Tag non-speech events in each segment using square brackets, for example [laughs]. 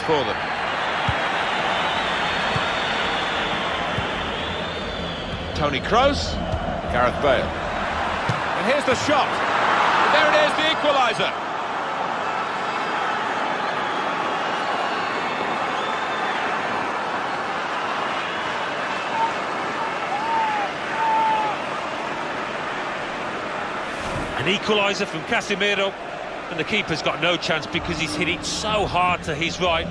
for them. Toni Kroos, Gareth Bale. And here's the shot. There it is, the equaliser. An equaliser from Casemiro, and the keeper's got no chance because he's hit it so hard to his right.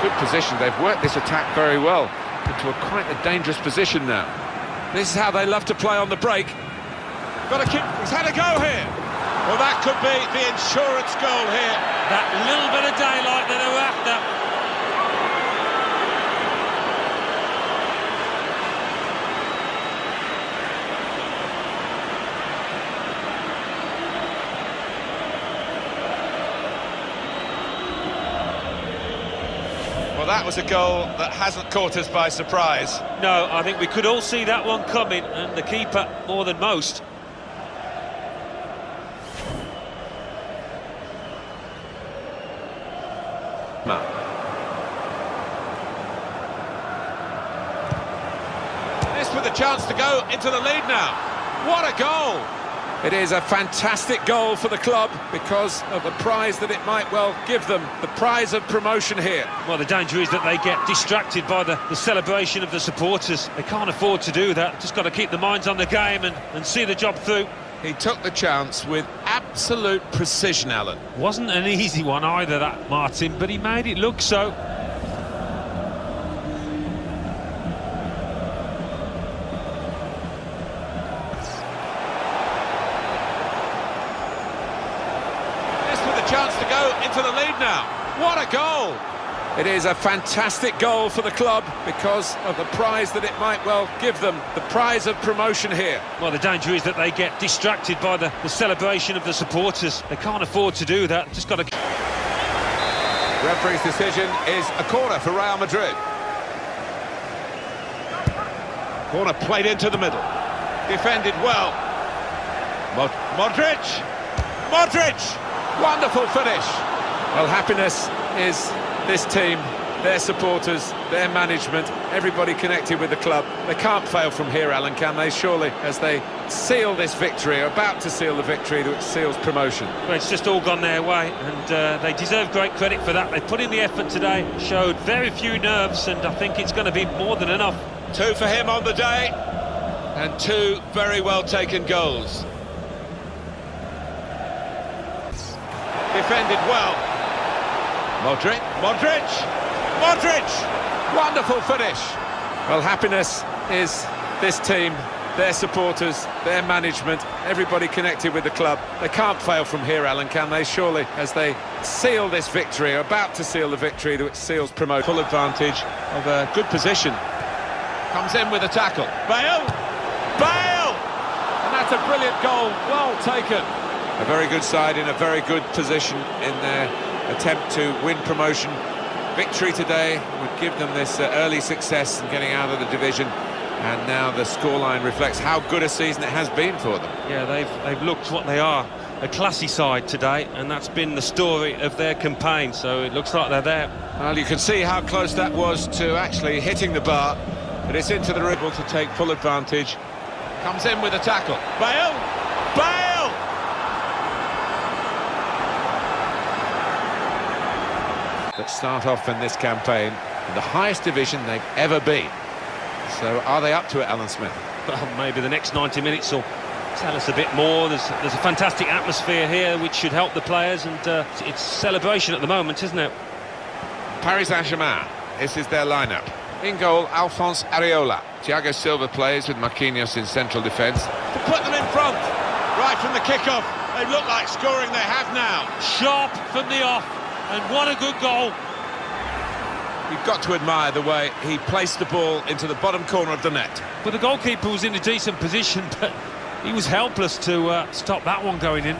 Good position, they've worked this attack very well into a quite a dangerous position now. This is how they love to play on the break. Got a kick, he's had a go here. Well, that could be the insurance goal here. That little bit of daylight that they were after. That was a goal that hasn't caught us by surprise. No, I think we could all see that one coming, and the keeper more than most. This with a chance to go into the lead now. What a goal! It is a fantastic goal for the club because of the prize that it might well give them, the prize of promotion here. Well, the danger is that they get distracted by the, the celebration of the supporters. They can't afford to do that. Just got to keep the minds on the game and, and see the job through. He took the chance with absolute precision, Alan. Wasn't an easy one either, that, Martin, but he made it look so. It is a fantastic goal for the club because of the prize that it might well give them, the prize of promotion here. Well, the danger is that they get distracted by the, the celebration of the supporters. They can't afford to do that. Just got to... Referee's decision is a corner for Real Madrid. Corner played into the middle. Defended well. Mod Modric! Modric! Wonderful finish! Well, happiness is this team, their supporters, their management, everybody connected with the club. They can't fail from here, Alan, can they? Surely, as they seal this victory, are about to seal the victory that seals promotion. Well, it's just all gone their way, and uh, they deserve great credit for that. They put in the effort today, showed very few nerves, and I think it's going to be more than enough. Two for him on the day, and two very well taken goals. Defended well. Modric, Modric, Modric! Wonderful finish. Well, happiness is this team, their supporters, their management, everybody connected with the club. They can't fail from here, Alan, can they? Surely, as they seal this victory, are about to seal the victory that seals promotion. Full advantage of a good position. Comes in with a tackle. Bale! Bale! And that's a brilliant goal, well taken. A very good side in a very good position in their attempt to win promotion. Victory today would give them this uh, early success in getting out of the division. And now the scoreline reflects how good a season it has been for them. Yeah, they've, they've looked what they are, a classy side today, and that's been the story of their campaign, so it looks like they're there. Well, you can see how close that was to actually hitting the bar, but it's into the ribble to take full advantage. Comes in with a tackle. Bale! Bale! That start off in this campaign in the highest division they've ever been. So are they up to it, Alan Smith? Well, maybe the next 90 minutes will tell us a bit more. There's, there's a fantastic atmosphere here which should help the players, and uh, it's celebration at the moment, isn't it? Paris Saint-Germain, this is their lineup. In goal, Alphonse Areola. Thiago Silva plays with Marquinhos in central defence. To put them in front, right from the kick-off. They look like scoring, they have now. Sharp from the off, and what a good goal. You've got to admire the way he placed the ball into the bottom corner of the net. But the goalkeeper was in a decent position, [laughs] but he was helpless to uh, stop that one going in.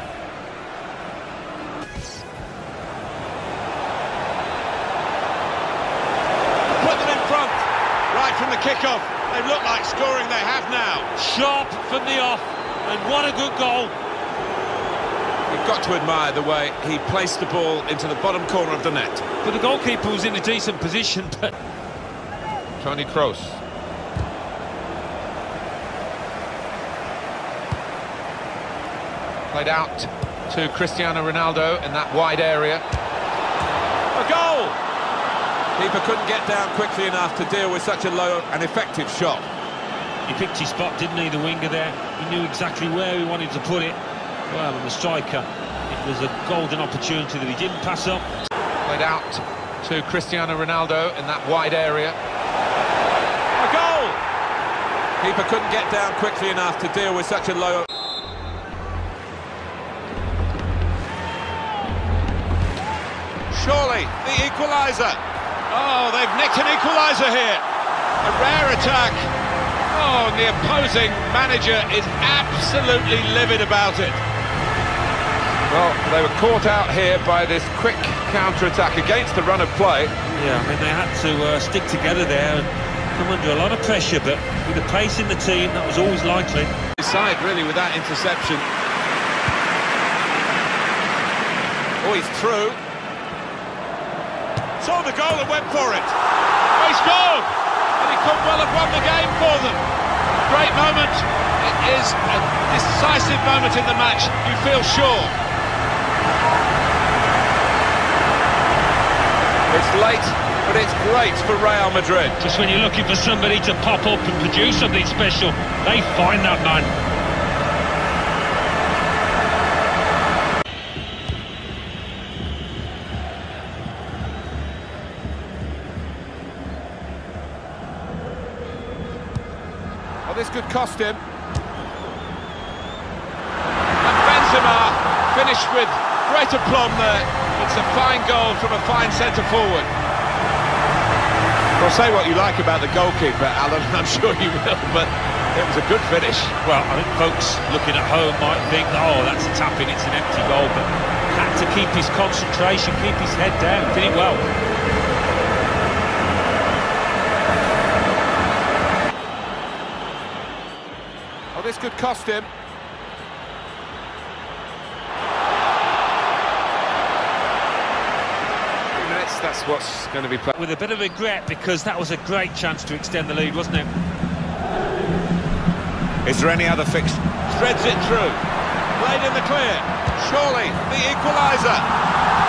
Put them in front, right from the kick-off. They look like scoring, they have now. Sharp from the off, and what a good goal. You've got to admire the way he placed the ball into the bottom corner of the net. But the goalkeeper was in a decent position, [laughs] but... Toni Kroos. Played out to Cristiano Ronaldo in that wide area. A goal! Keeper couldn't get down quickly enough to deal with such a low and effective shot. He picked his spot, didn't he, the winger there? He knew exactly where he wanted to put it. Well, and the striker, it was a golden opportunity that he didn't pass up. Played out to Cristiano Ronaldo in that wide area. A goal! Keeper couldn't get down quickly enough to deal with such a low... Surely, the equaliser. Oh, they've nicked an equaliser here. A rare attack. Oh, and the opposing manager is absolutely livid about it. Well, they were caught out here by this quick counter-attack against the run of play. Yeah, I mean, they had to uh, stick together there and come under a lot of pressure, but with the pace in the team, that was always likely. Side, really, with that interception. Oh, he's through. Saw the goal and went for it. Oh, he scored! And he could well have won the game for them. Great moment. It is a decisive moment in the match, you feel sure. It's late, but it's great for Real Madrid. Just when you're looking for somebody to pop up and produce something special, they find that man. Oh, this could cost him. And Benzema finished with great aplomb there. It's a fine goal from a fine centre-forward. Well, say what you like about the goalkeeper, Alan, [laughs] I'm sure you will, but it was a good finish. Well, I think folks looking at home might think, oh, that's a tap in, it's an empty goal, but had to keep his concentration, keep his head down, did it well. Oh, this could cost him. Three minutes, that's what's going to be played. With a bit of regret, because that was a great chance to extend the lead, wasn't it? Is there any other fix? Threads it through. Played in the clear. Surely the equaliser.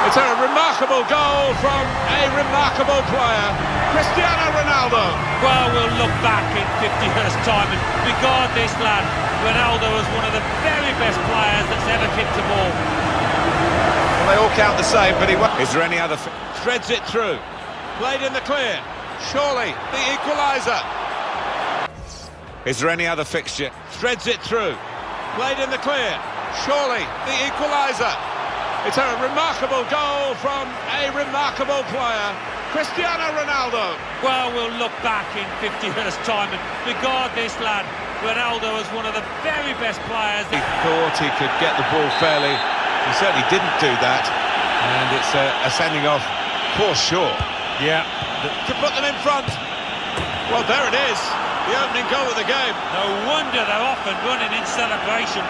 It's a remarkable goal from a remarkable player, Cristiano Ronaldo. Well, we'll look back in 50 years' time and regard this lad, Ronaldo, as one of the very best players that's ever kicked a ball. Well, they all count the same, but he won't. Is there any other? Threads it through. Played in the clear. Surely the equaliser. Is there any other fixture? Threads it through. Played in the clear. Surely the equaliser. It's a remarkable goal from a remarkable player, Cristiano Ronaldo. Well, we'll look back in 50 years' time and regard this lad, Ronaldo, as one of the very best players. He thought he could get the ball fairly. He certainly didn't do that. And it's a, a sending off for sure. Yeah. To put them in front. Well, there it is. The opening goal of the game. No wonder they're off and running in celebration.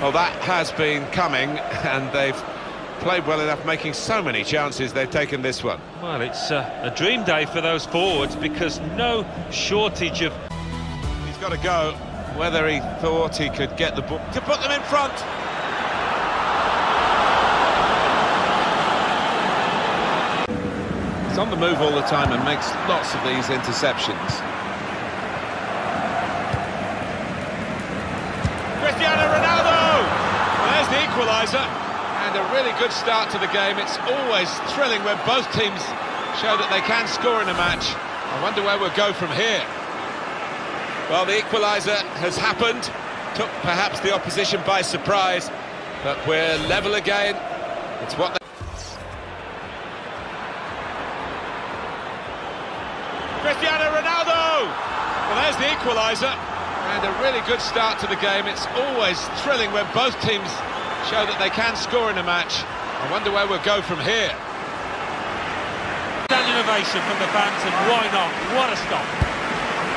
Well, that has been coming, and they've played well enough, making so many chances. They've taken this one. Well, it's uh, a dream day for those forwards because no shortage of... He's got to go. Whether he thought he could get the ball to put them in front. He's on the move all the time and makes lots of these interceptions. Cristiano Ronaldo! There's the equaliser. And a really good start to the game. It's always thrilling when both teams show that they can score in a match. I wonder where we'll go from here. Well, the equaliser has happened. Took perhaps the opposition by surprise. But we're level again. It's what. Cristiano Ronaldo! Well, there's the equaliser. And a really good start to the game. It's always thrilling when both teams show that they can score in a match. I wonder where we'll go from here. Standing ovation from the fans, and why not? What a stop.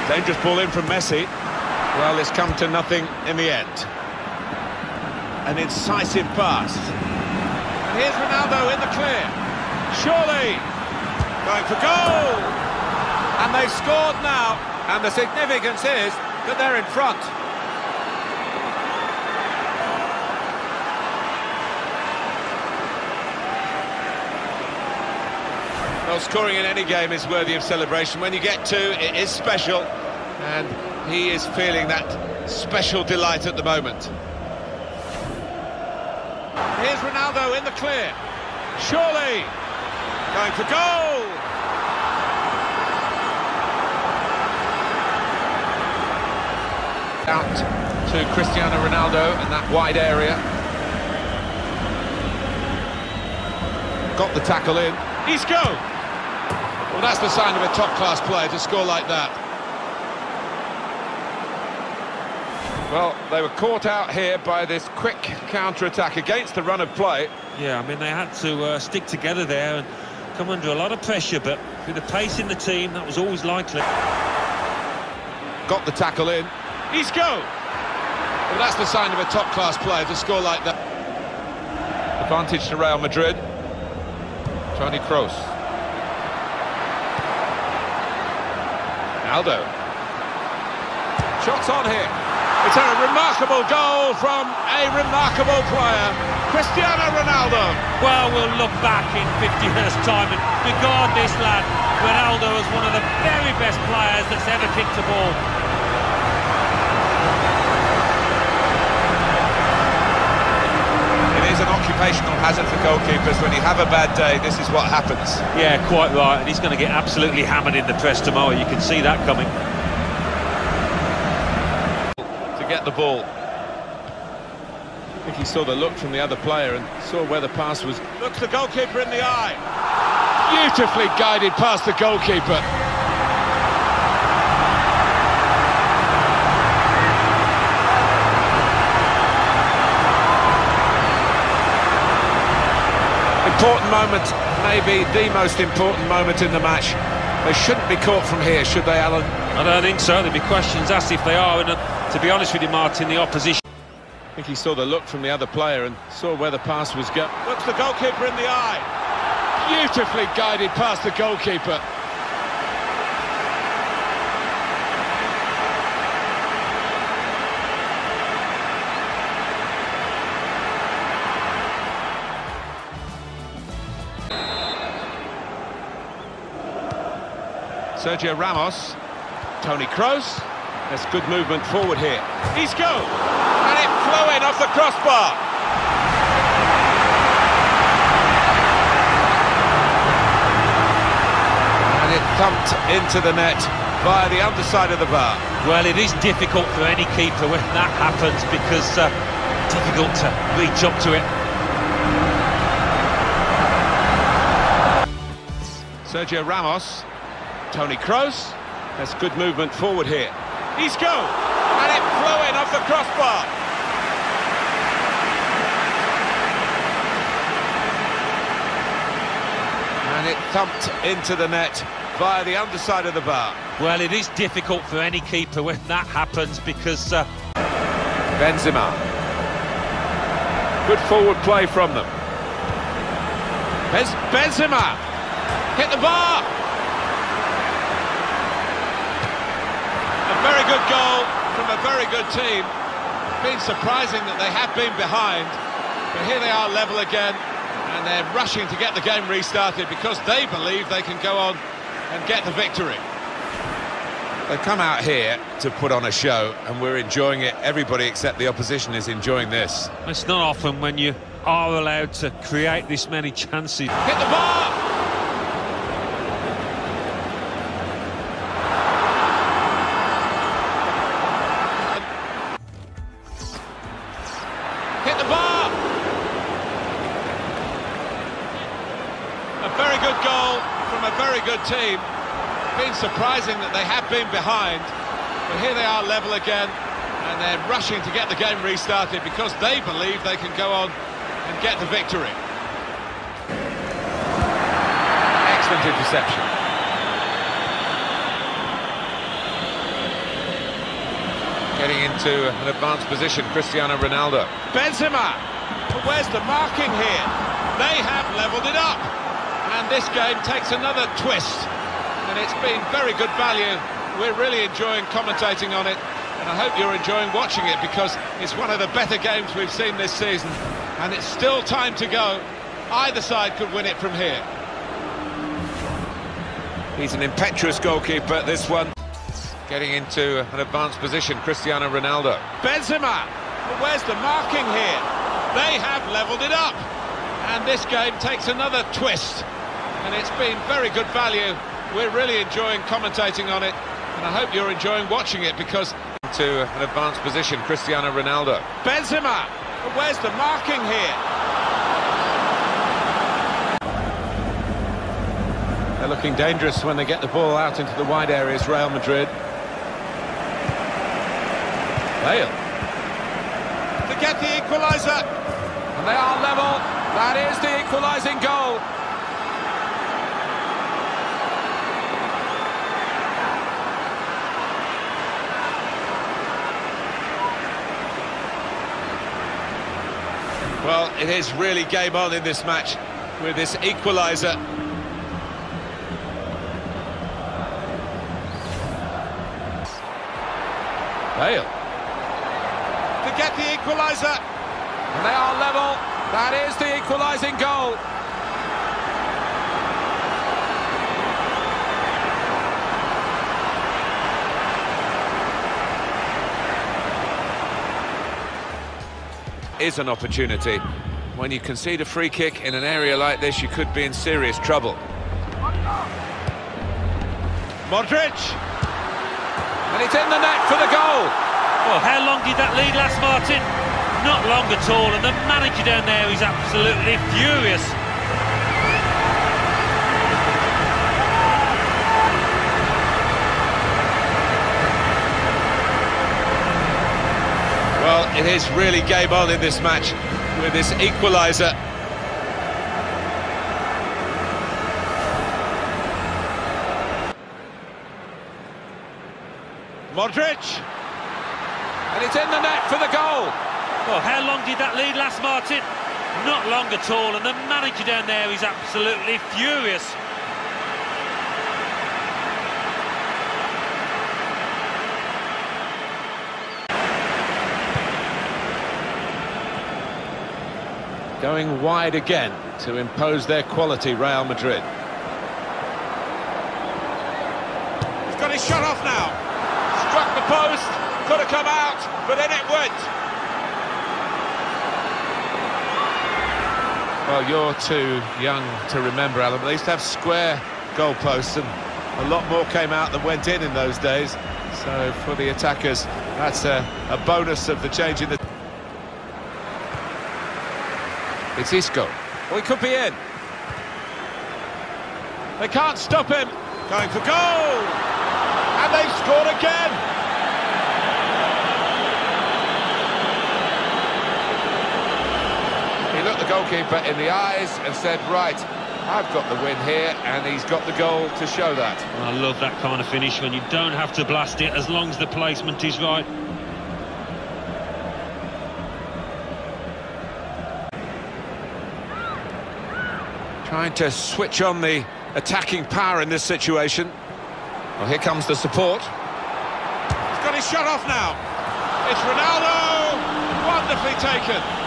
Dangerous ball in from Messi. Well, it's come to nothing in the end. An incisive pass. And here's Ronaldo in the clear. Surely going for goal. And they've scored now. And the significance is that they're in front. Scoring in any game is worthy of celebration. When you get two, it is special, and he is feeling that special delight at the moment. Here's Ronaldo in the clear. Surely going for goal. Out to Cristiano Ronaldo in that wide area. Got the tackle in. Isco! Well, that's the sign of a top-class player to score like that. Well, they were caught out here by this quick counter-attack against the run of play. Yeah, I mean, they had to uh, stick together there and come under a lot of pressure, but with the pace in the team, that was always likely. Got the tackle in. Isco! Well, that's the sign of a top-class player to score like that. Advantage to Real Madrid. Toni Kroos. Aldo. Shots on here. It's a remarkable goal from a remarkable player, Cristiano Ronaldo. Well, we'll look back in 50 years' time and regard this lad, Ronaldo, as one of the very best players that's ever kicked a ball. Occupational hazard for goalkeepers. When you have a bad day, this is what happens. Yeah, quite right, and he's going to get absolutely hammered in the press tomorrow. You can see that coming. To get the ball. I think he saw the look from the other player and saw where the pass was. Looks the goalkeeper in the eye. Beautifully guided past the goalkeeper. Important moment, maybe the most important moment in the match. They shouldn't be caught from here, should they, Alan? I don't think so. There'll be questions asked if they are, and uh, to be honest with you, Martin, the opposition. I think he saw the look from the other player and saw where the pass was going. Looks the goalkeeper in the eye. Beautifully guided past the goalkeeper. Sergio Ramos. Toni Kroos. There's good movement forward here. Isco! And it flew in off the crossbar. And it thumped into the net via the underside of the bar. Well, it is difficult for any keeper when that happens because uh, difficult to reach up to it. Sergio Ramos. Toni Kroos. has good movement forward here. Isco! And it flew in off the crossbar. And it thumped into the net via the underside of the bar. Well, it is difficult for any keeper when that happens because uh, Benzema. Good forward play from them. There's Benzema. Hit the bar. Very good goal from a very good team. It's Been surprising that they have been behind, but here they are level again, and they're rushing to get the game restarted because they believe they can go on and get the victory. They've come out here to put on a show, and we're enjoying it. Everybody except the opposition is enjoying this. it's not often when you are allowed to create this many chances. Hit the bar! been surprising that they have been behind, but here they are level again, and they're rushing to get the game restarted because they believe they can go on and get the victory. Excellent interception. Getting into an advanced position, Cristiano Ronaldo. Benzema! Where's the marking here? They have levelled it up. And this game takes another twist. And it's been very good value. We're really enjoying commentating on it. And I hope you're enjoying watching it because it's one of the better games we've seen this season. And it's still time to go. Either side could win it from here. He's an impetuous goalkeeper, at this one. Getting into an advanced position, Cristiano Ronaldo. Benzema. But where's the marking here? They have levelled it up. And this game takes another twist. And it's been very good value. We're really enjoying commentating on it. And I hope you're enjoying watching it because... To an advanced position, Cristiano Ronaldo. Benzema. But where's the marking here? They're looking dangerous when they get the ball out into the wide areas, Real Madrid. Bale. To get the equaliser. And they are level. That is the equalising goal. Well, it is really game on in this match with this equaliser. Bale. To get the equaliser. And they are level. That is the equalising goal. Is an opportunity. When you concede a free kick in an area like this, you could be in serious trouble. Modric. And it's in the net for the goal. Well, how long did that lead last, Martin? Not long at all, and the manager down there is absolutely furious. Well, it is really game on in this match with this equaliser. Modric. And it's in the net for the goal. Well, how long did that lead last, Martin? Not long at all, and the manager down there is absolutely furious. Going wide again to impose their quality, Real Madrid. He's got his shot off now. Struck the post, could have come out, but in it went. Well, you're too young to remember, Alan, but they used to have square goalposts, and a lot more came out than went in in those days. So for the attackers, that's a, a bonus of the change in the... It's Isco. Well, he could be in. They can't stop him. Going for goal! And they've scored again! He looked the goalkeeper in the eyes and said, right, I've got the win here, and he's got the goal to show that. I love that kind of finish when you don't have to blast it as long as the placement is right. Trying to switch on the attacking power in this situation. Well, here comes the support. He's got his shot off now. It's Ronaldo! Wonderfully taken.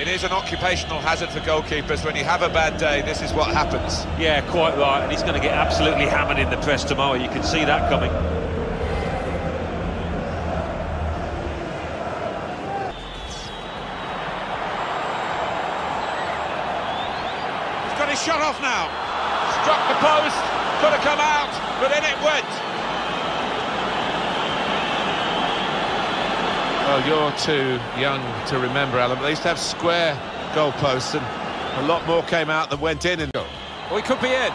It is an occupational hazard for goalkeepers. When you have a bad day, this is what happens. Yeah, quite right, and he's going to get absolutely hammered in the press tomorrow. You can see that coming. He's got his shot off now. Struck the post, could have come out, but in it went. Well, you're too young to remember, Alan, but they used to have square goalposts, and a lot more came out than went in. And he could be in.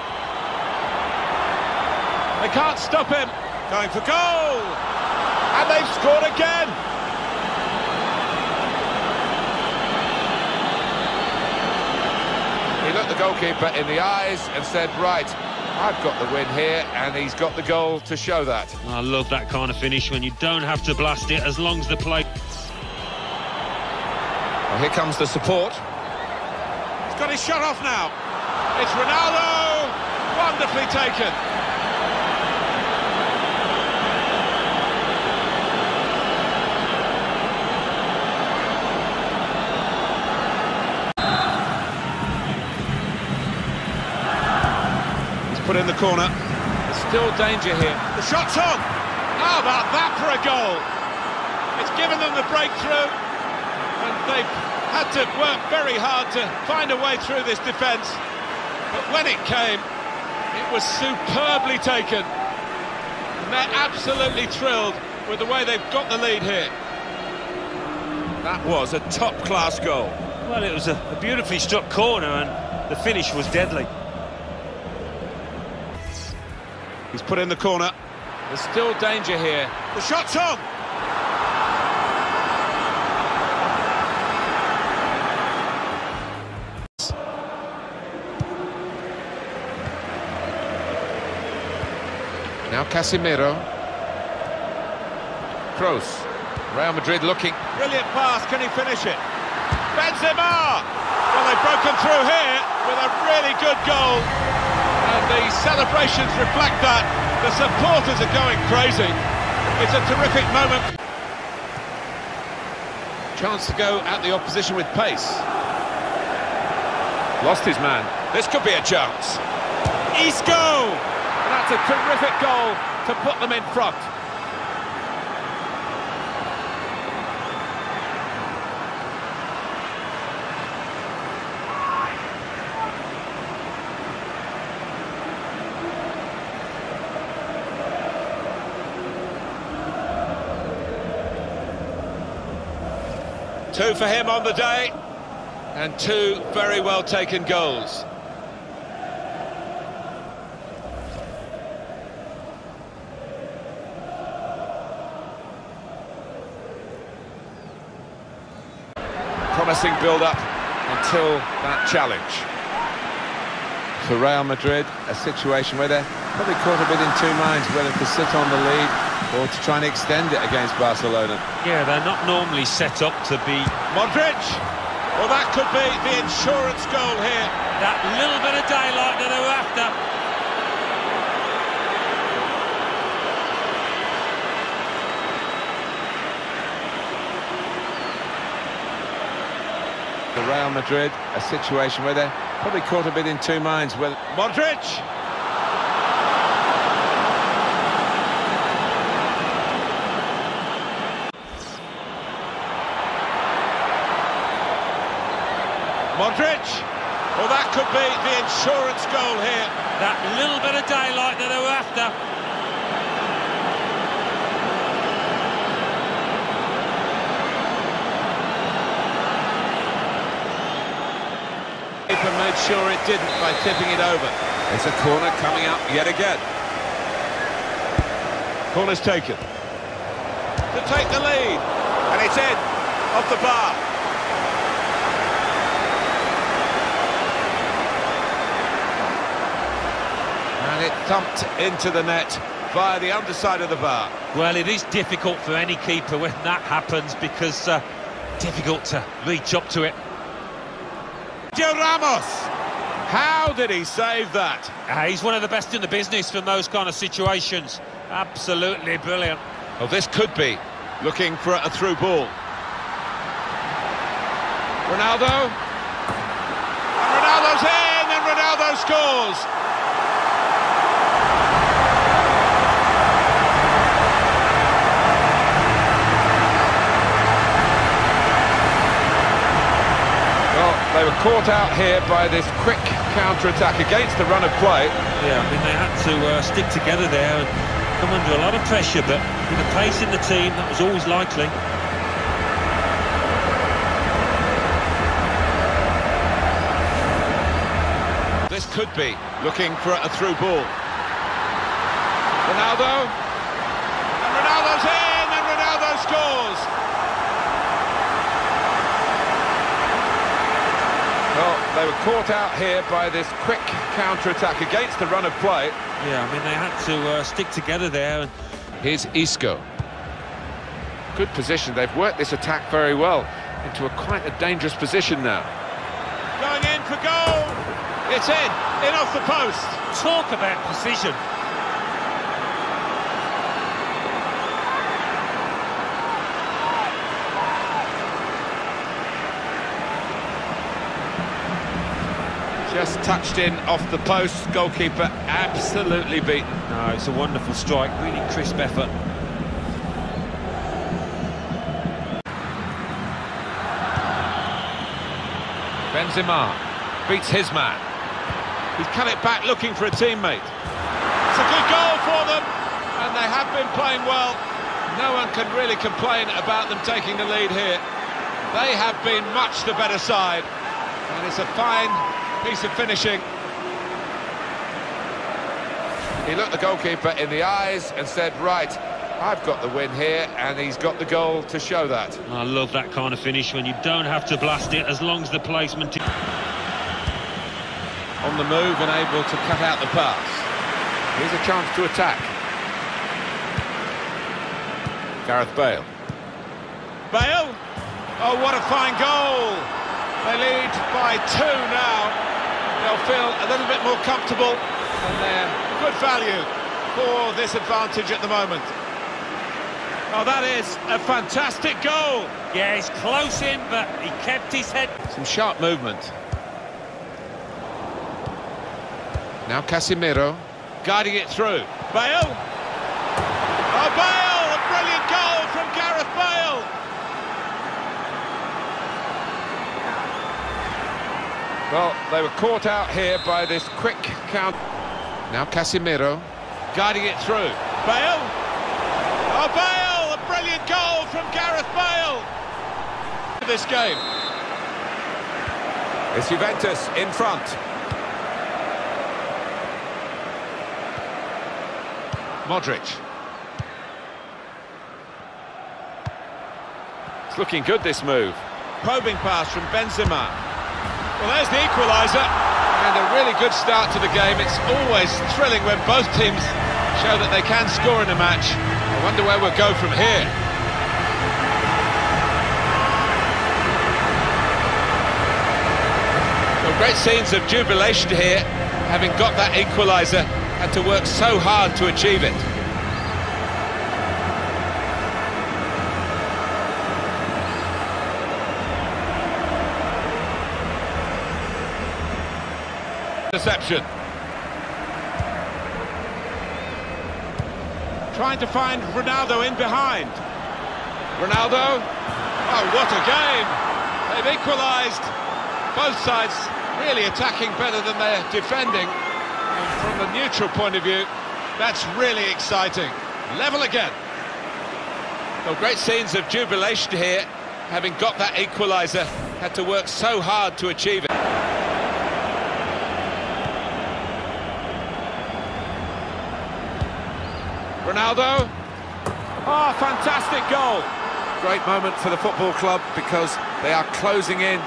They They can't stop him. Going for goal! And they've scored again. He looked the goalkeeper in the eyes and said, right, I've got the win here, and he's got the goal to show that. I love that kind of finish when you don't have to blast it as long as the play... Well, here comes the support. He's got his shot off now. It's Ronaldo. Wonderfully taken. Put in the corner. There's still danger here. The shot's on. How about that for a goal? It's given them the breakthrough, and they've had to work very hard to find a way through this defence. But when it came, it was superbly taken. And they're absolutely thrilled with the way they've got the lead here. That was a top-class goal. Well, it was a, a beautifully struck corner and the finish was deadly. He's put in the corner. There's still danger here. The shot's on! Now Casemiro. Kroos. Real Madrid looking. Brilliant pass, can he finish it? Benzema! Well, they've broken through here with a really good goal. The celebrations reflect that. The supporters are going crazy. It's a terrific moment. Chance to go at the opposition with pace. Lost his man. This could be a chance. Isco! That's a terrific goal to put them in front. Two for him on the day, and two very well taken goals. Promising build-up until that challenge. For Real Madrid, a situation where they're probably caught a bit in two minds, whether to sit on the lead or to try and extend it against Barcelona. Yeah, they're not normally set up to be... Modric! Well, that could be the insurance goal here. That little bit of daylight that they were after. For Real Madrid, a situation where they're probably caught a bit in two minds. Whether Modric! Modric! Well, that could be the insurance goal here. That little bit of daylight that they were after. Keeper made sure it didn't by tipping it over. It's a corner coming up yet again. Corner's taken. To take the lead. And it's in. Off the bar. It thumped into the net via the underside of the bar. Well, it is difficult for any keeper when that happens because uh, difficult to reach up to it. Joe Ramos! How did he save that? Uh, he's one of the best in the business from those kind of situations. Absolutely brilliant. Well, this could be looking for a through ball. Ronaldo. And Ronaldo's in, and Ronaldo scores. Well, they were caught out here by this quick counter-attack against the run of play. Yeah, I mean, they had to uh, stick together there and come under a lot of pressure, but with the pace in the team, that was always likely. This could be looking for a through ball. Ronaldo. And Ronaldo's in, and Ronaldo scores. Well, they were caught out here by this quick counter-attack against the run of play. Yeah, I mean, they had to uh, stick together there. And Here's Isco. Good position. They've worked this attack very well into a quite a dangerous position now. Going in for goal. It's in, in off the post. talk about precision. Just touched in off the post. Goalkeeper absolutely beaten. No, it's a wonderful strike, really crisp effort. Benzema beats his man. He's cut it back looking for a teammate. It's a good goal for them, and they have been playing well. No one can really complain about them taking the lead here. They have been much the better side, and it's a fine piece of finishing. He looked the goalkeeper in the eyes and said, right, I've got the win here, and he's got the goal to show that. I love that kind of finish when you don't have to blast it as long as the placement... on the move and able to cut out the pass. Here's a chance to attack. Gareth Bale. Bale? Oh, what a fine goal! They lead by two now. They'll feel a little bit more comfortable and they're good value for this advantage at the moment. Oh, that is a fantastic goal! Yeah, he's close in, but he kept his head... Some sharp movement. Now Casemiro guiding it through. Bale. Oh, Bale! A brilliant goal from Gareth Bale. Well, they were caught out here by this quick count. Now Casemiro guiding it through. Bale. Oh, Bale! A brilliant goal from Gareth Bale. This game. It's Juventus in front. Modric. It's looking good, this move. Probing pass from Benzema. Well, there's the equaliser. And a really good start to the game. It's always thrilling when both teams show that they can score in a match. I wonder where we'll go from here. Well, great scenes of jubilation here, having got that equaliser, had to work so hard to achieve it. Deception. Trying to find Ronaldo in behind. Ronaldo. Oh, what a game! They've equalised. Both sides really attacking better than they're defending. And from the neutral point of view, that's really exciting. Level again. Well, great scenes of jubilation here, having got that equaliser. Had to work so hard to achieve it. Ronaldo. Oh, fantastic goal. Great moment for the football club because they are closing in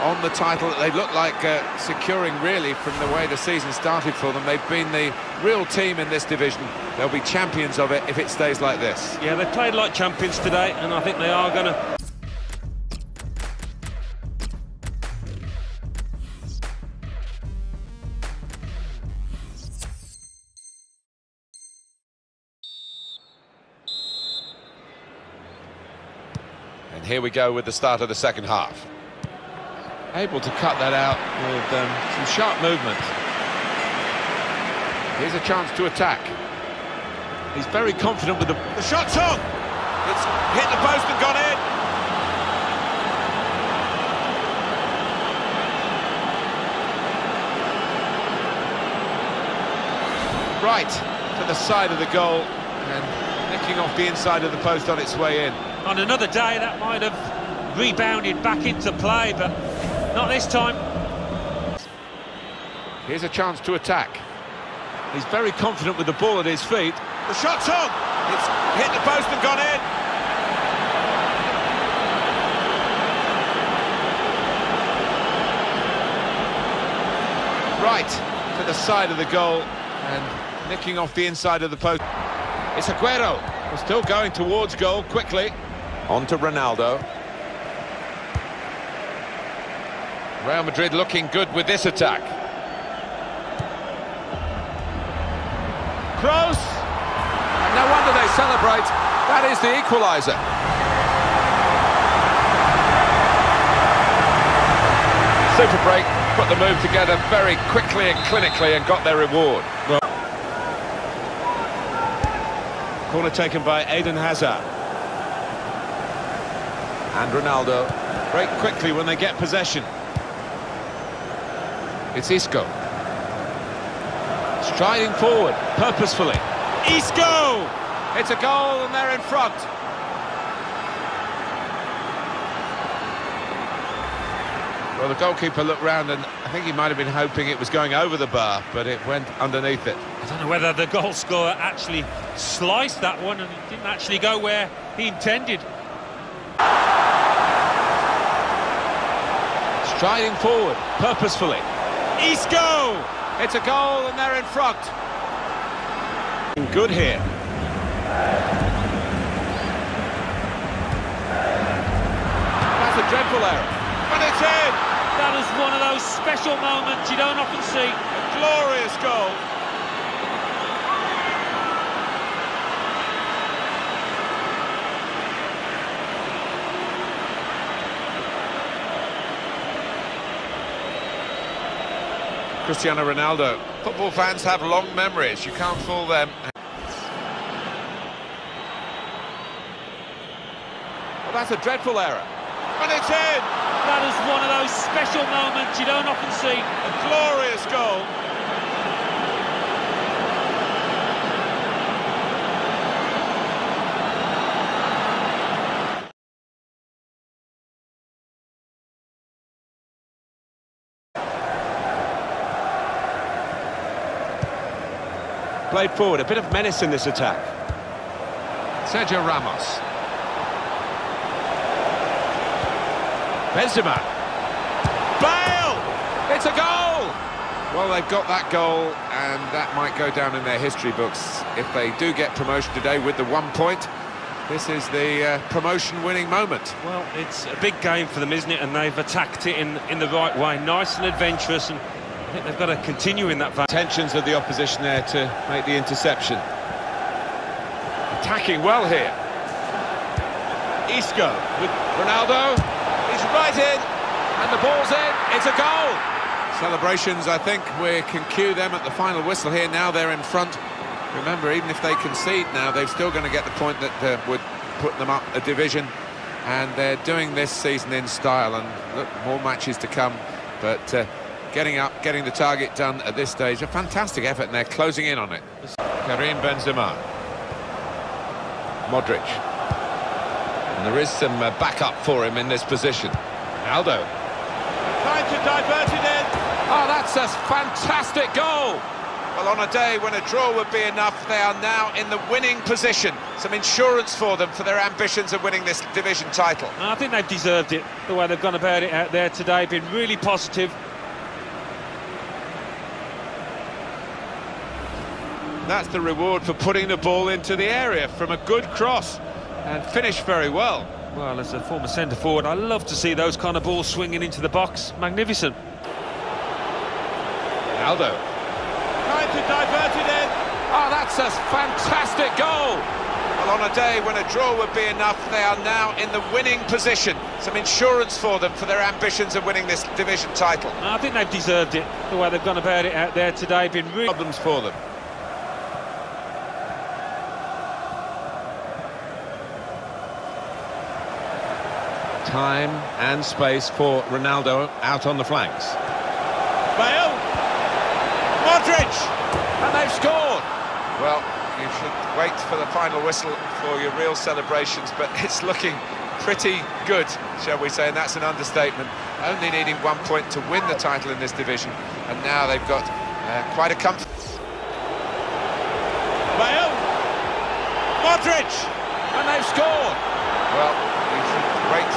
on the title that they look like uh, securing really from the way the season started for them. They've been the real team in this division. They'll be champions of it if it stays like this. Yeah, they played like champions today, and I think they are going to... here we go with the start of the second half. Able to cut that out with um, some sharp movement. Here's a chance to attack. He's very confident with the... The shot's on! It's hit the post and gone in. Right to the side of the goal and nicking off the inside of the post on its way in. On another day, that might have rebounded back into play, but not this time. Here's a chance to attack. He's very confident with the ball at his feet. The shot's on. It's hit the post and gone in. Right to the side of the goal and nicking off the inside of the post. It's Aguero. We're still going towards goal quickly. On to Ronaldo. Real Madrid looking good with this attack. Kroos! No wonder they celebrate. That is the equaliser. Super break, put the move together very quickly and clinically and got their reward. Corner taken by Eden Hazard. And Ronaldo. Break quickly when they get possession. It's Isco. Striding forward, purposefully. Isco! It's a goal and they're in front. Well, the goalkeeper looked round and I think he might have been hoping it was going over the bar, but it went underneath it. I don't know whether the goal scorer actually sliced that one and it didn't actually go where he intended. Striding forward, purposefully. Isco! It's a goal and they're in front. Good here. That's a dreadful error. And it's in! That is one of those special moments you don't often see. A glorious goal. Cristiano Ronaldo. Football fans have long memories. You can't fool them. Well, that's a dreadful error. And it's in! That is one of those special moments you don't often see. A glorious goal. Played forward, a bit of menace in this attack. Sergio Ramos. Benzema. Bale! It's a goal! Well, they've got that goal, and that might go down in their history books. If they do get promotion today with the one point, this is the uh, promotion-winning moment. Well, it's a big game for them, isn't it? And they've attacked it in, in the right way. Nice and adventurous, and I think they've got to continue in that vein. Intentions of the opposition there to make the interception. Attacking well here. Isco with Ronaldo. He's right in, and the ball's in. It's a goal. Celebrations, I think we can cue them at the final whistle here. Now they're in front. Remember, even if they concede now, they're still going to get the point that uh, would put them up a division. And they're doing this season in style. And look, more matches to come. But uh, getting up, getting the target done at this stage, a fantastic effort, and they're closing in on it. Karim Benzema. Modric. And there is some uh, backup for him in this position. Aldo. Trying to divert it in. Oh, that's a fantastic goal. Well, on a day when a draw would be enough, they are now in the winning position. Some insurance for them for their ambitions of winning this division title. I think they've deserved it, the way they've gone about it out there today. Been really positive. That's the reward for putting the ball into the area from a good cross and finished very well. Well, as a former centre forward, I love to see those kind of balls swinging into the box. Magnificent. Aldo. Trying to divert it in. Oh, that's a fantastic goal. Well, on a day when a draw would be enough, they are now in the winning position. Some insurance for them for their ambitions of winning this division title. I think they've deserved it, the way they've gone about it out there today. Been really... Problems for them. Time and space for Ronaldo out on the flanks. Bale. Modric. And they've scored. Well, you should wait for the final whistle for your real celebrations, but [laughs] it's looking pretty good, shall we say, and that's an understatement. Only needing one point to win the title in this division, and now they've got uh, quite a comfort. Bale. Modric! And they've scored! Well, you should wait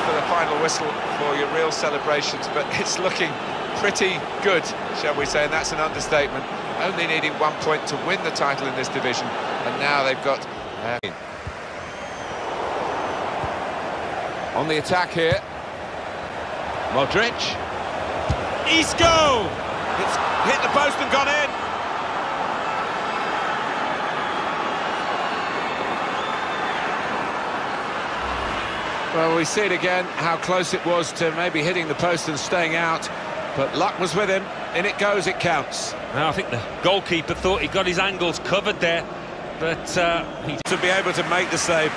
for the final whistle for your real celebrations, but it's looking pretty good, shall we say, and that's an understatement. Only needing one point to win the title in this division, and now they've got... Uh, on the attack here. Modric. Isco! It's hit the post and gone in. Well, we see it again, how close it was to maybe hitting the post and staying out. But luck was with him. In it goes, it counts. Now, I think the goalkeeper thought he got his angles covered there. But uh, he... To be able to make the save,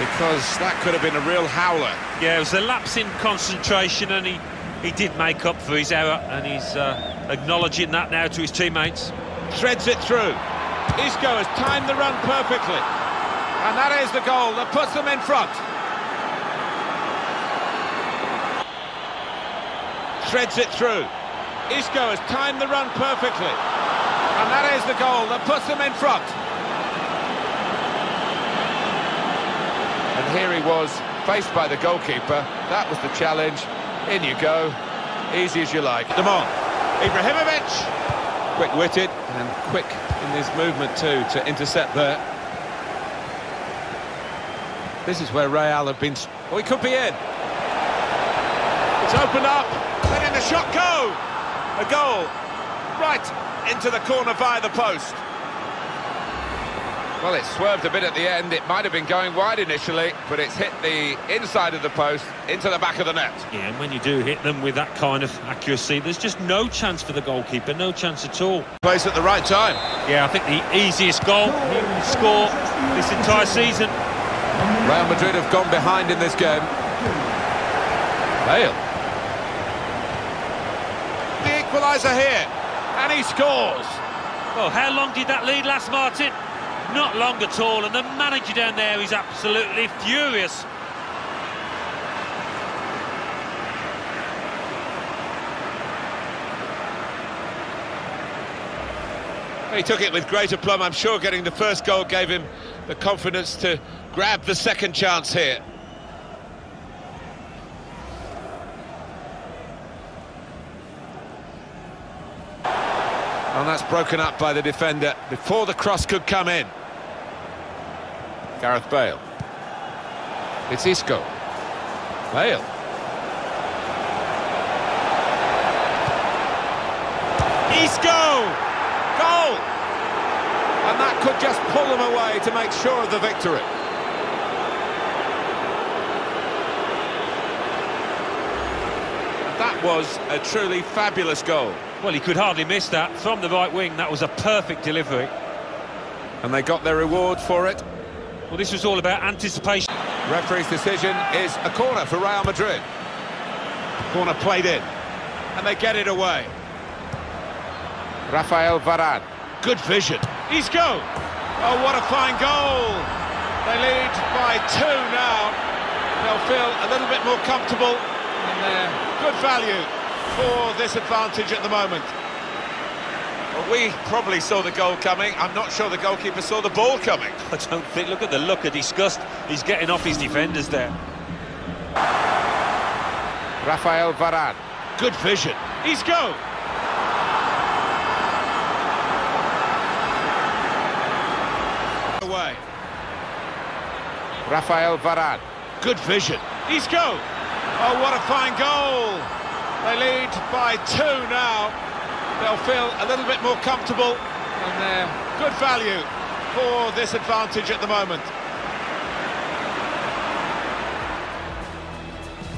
because that could have been a real howler. Yeah, it was a lapse in concentration, and he, he did make up for his error, and he's uh, acknowledging that now to his teammates. Threads it through. Isco has timed the run perfectly. And that is the goal that puts them in front. Threads it through. Isco has timed the run perfectly. And that is the goal that puts them in front. And here he was, faced by the goalkeeper. That was the challenge. In you go. Easy as you like. Demon. Ibrahimovic. Quick-witted and quick in his movement too to intercept there. This is where Real have been... Oh, he could be in. It's opened up the shot go? A goal right into the corner via the post. Well, it swerved a bit at the end. It might have been going wide initially, but it's hit the inside of the post into the back of the net. Yeah, and when you do hit them with that kind of accuracy, there's just no chance for the goalkeeper, no chance at all. Place at the right time. Yeah, I think the easiest goal he will score this entire season. Real Madrid have gone behind in this game. Bale equaliser here, and he scores. Well, how long did that lead last, Martin? Not long at all, and the manager down there is absolutely furious. He took it with great aplomb. I'm sure getting the first goal gave him the confidence to grab the second chance here. And that's broken up by the defender before the cross could come in. Gareth Bale. It's Isco. Bale. Isco! Goal! And that could just pull them away to make sure of the victory. That was a truly fabulous goal. Well, he could hardly miss that. From the right wing, that was a perfect delivery. And they got their reward for it. Well, this was all about anticipation. Referee's decision is a corner for Real Madrid. Corner played in. And they get it away. Rafael Varane. Good vision. He's go. Oh, what a fine goal. They lead by two now. They'll feel a little bit more comfortable. And they're good value for this advantage at the moment. Well, we probably saw the goal coming. I'm not sure the goalkeeper saw the ball coming. [laughs] I don't think. Look at the look of disgust. He's getting off his defenders there. Rafael Varane. Good vision. He's go. Away. Rafael Varane. Good vision. He's go. Oh, what a fine goal. They lead by two now. They'll feel a little bit more comfortable and they're good value for this advantage at the moment.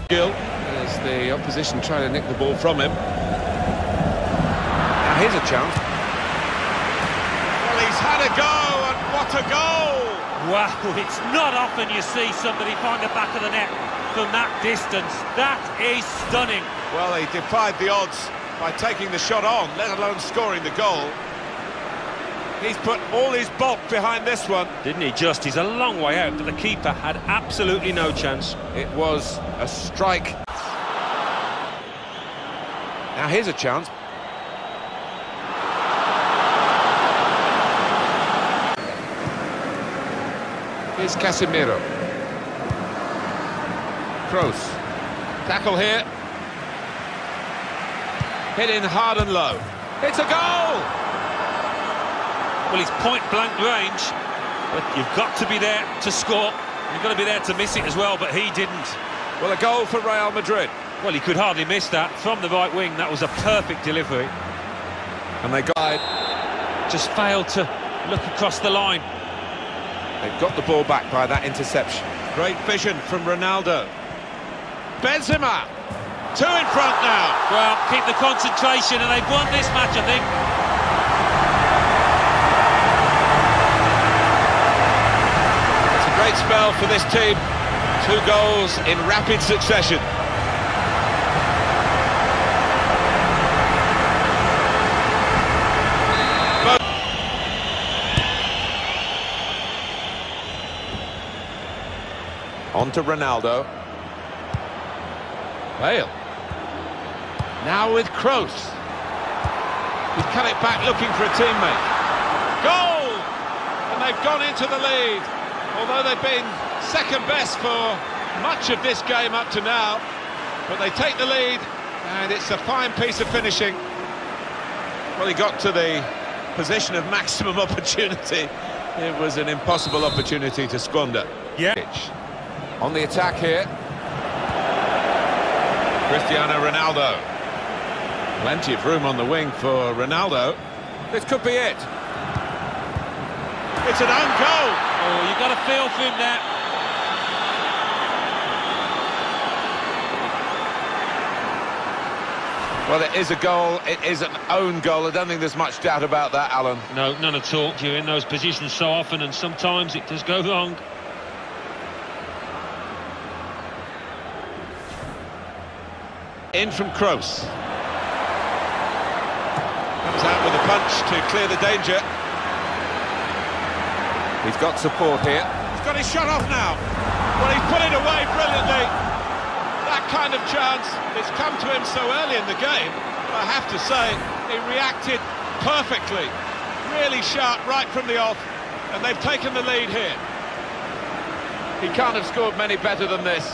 Gill as the opposition trying to nick the ball from him. Now here's a chance. Well, he's had a go, and what a goal! Wow, it's not often you see somebody find the back of the net from that distance. That is stunning. Well, he defied the odds by taking the shot on, let alone scoring the goal. He's put all his bulk behind this one. Didn't he just? He's a long way out, but the keeper had absolutely no chance. It was a strike. Now here's a chance. Here's Casemiro. Kroos. Tackle here. Hit in hard and low. It's a goal! Well, he's point-blank range, but you've got to be there to score. You've got to be there to miss it as well, but he didn't. Well, a goal for Real Madrid. Well, he could hardly miss that. From the right wing, that was a perfect delivery. And they got... Just failed to look across the line. They've got the ball back by that interception. Great vision from Ronaldo. Benzema! Two in front now. Well, keep the concentration, and they've won this match, I think. It's a great spell for this team. Two goals in rapid succession. On to Ronaldo. Bale. Now with Kroos. He's cut it back looking for a teammate. Goal! And they've gone into the lead. Although they've been second best for much of this game up to now. But they take the lead, and it's a fine piece of finishing. Well, he got to the position of maximum [laughs] opportunity. It was an impossible opportunity to squander. Yeah. On the attack here. Cristiano Ronaldo. Plenty of room on the wing for Ronaldo. This could be it. It's an own goal. Oh, you've got to feel for him there. Well, it is a goal. It is an own goal. I don't think there's much doubt about that, Alan. No, none at all. You're in those positions so often, and sometimes it does go wrong. In from Kroos. With a punch to clear the danger. He's got support here. He's got his shot off now. Well, he's put it away brilliantly. That kind of chance has come to him so early in the game. I have to say, he reacted perfectly. Really sharp right from the off, and they've taken the lead here. He can't have scored many better than this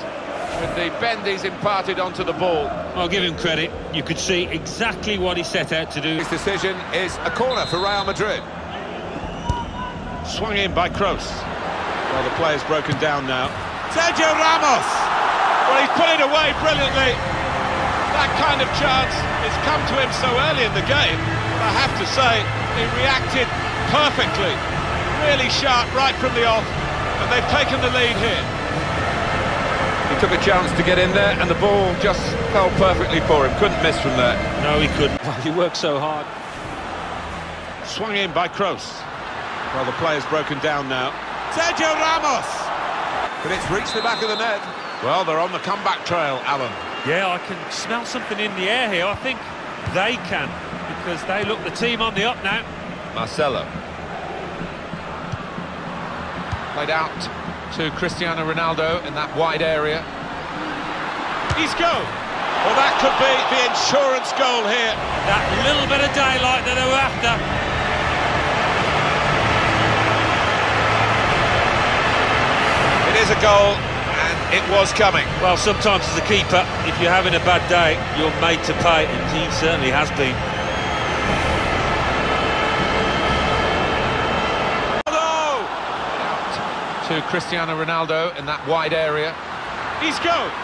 with the bend he's imparted onto the ball. I'll give him credit. You could see exactly what he set out to do. His decision is a corner for Real Madrid. Swung in by Kroos. Well, the player's broken down now. Sergio Ramos! Well, he's put it away brilliantly. That kind of chance has come to him so early in the game. I have to say, he reacted perfectly. Really sharp right from the off, and they've taken the lead here. He took a chance to get in there, and the ball just fell perfectly for him. Couldn't miss from there. No, he couldn't. Well, he worked so hard. Swung in by Kroos. Well, the player's broken down now. Sergio Ramos! But it's reached the back of the net. Well, they're on the comeback trail, Alan. Yeah, I can smell something in the air here. I think they can, because they look the team on the up now. Marcelo. Played out to Cristiano Ronaldo in that wide area. He's go. Well, that could be the insurance goal here. That little bit of daylight that they were after. It is a goal, and it was coming. Well, sometimes as a keeper, if you're having a bad day, you're made to pay, and he certainly has been. To Cristiano Ronaldo in that wide area. He's go.